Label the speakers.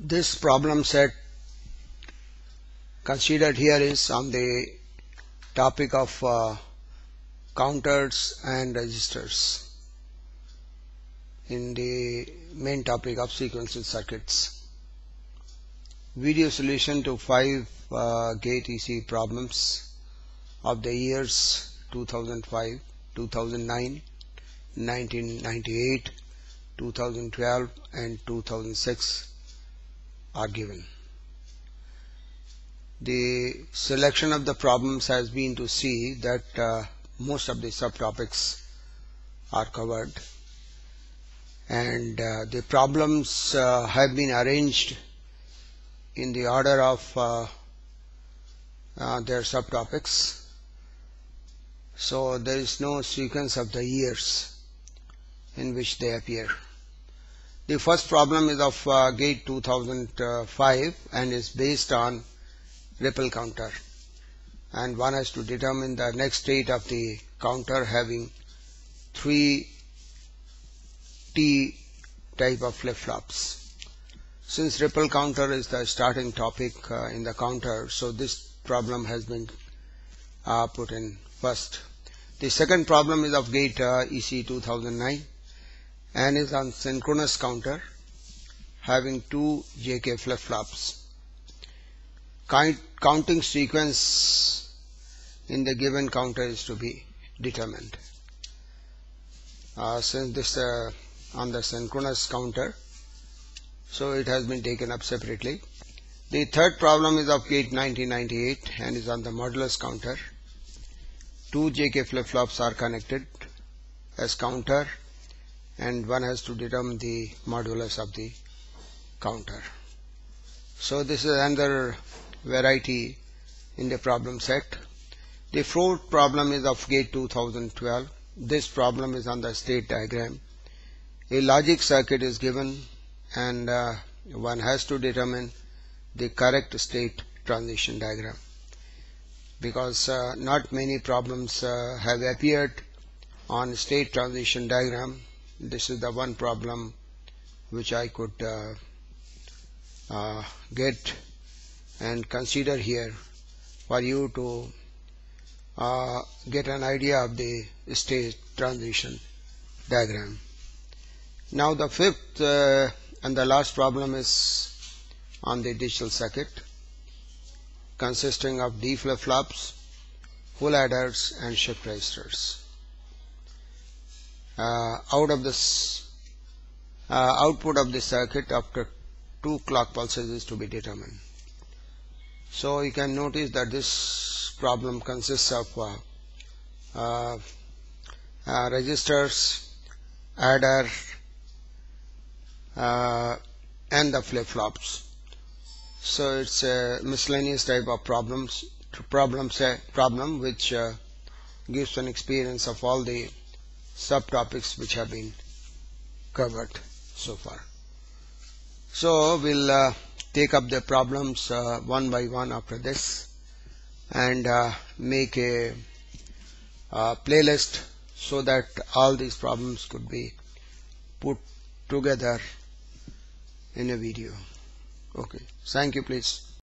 Speaker 1: This problem set considered here is on the topic of uh, counters and registers in the main topic of sequential circuits. Video solution to five uh, gate EC problems of the years 2005, 2009, 1998, 2012 and 2006 are given. The selection of the problems has been to see that uh, most of the subtopics are covered and uh, the problems uh, have been arranged in the order of uh, uh, their subtopics so there is no sequence of the years in which they appear. The first problem is of uh, gate 2005 and is based on ripple counter and one has to determine the next state of the counter having three T type of flip-flops. Since ripple counter is the starting topic uh, in the counter so this problem has been uh, put in first. The second problem is of gate uh, EC 2009 and is on synchronous counter having two JK flip-flops. Counting sequence in the given counter is to be determined. Uh, since this uh, on the synchronous counter, so it has been taken up separately. The third problem is of gate 1998 and is on the modulus counter. Two JK flip-flops are connected as counter and one has to determine the modulus of the counter. So this is another variety in the problem set. The fourth problem is of gate 2012. This problem is on the state diagram. A logic circuit is given and uh, one has to determine the correct state transition diagram because uh, not many problems uh, have appeared on state transition diagram this is the one problem which I could uh, uh, get and consider here for you to uh, get an idea of the state transition diagram. Now the fifth uh, and the last problem is on the digital circuit consisting of D flip-flops, full adders and shift registers out of this uh, output of the circuit after two clock pulses is to be determined. So you can notice that this problem consists of uh, uh, uh registers, adder, uh, and the flip-flops. So it's a miscellaneous type of problems problem problem which gives an experience of all the subtopics which have been covered so far. So we'll uh, take up the problems uh, one by one after this and uh, make a, a uh, playlist so that all these problems could be put together in a video. Okay, thank you please.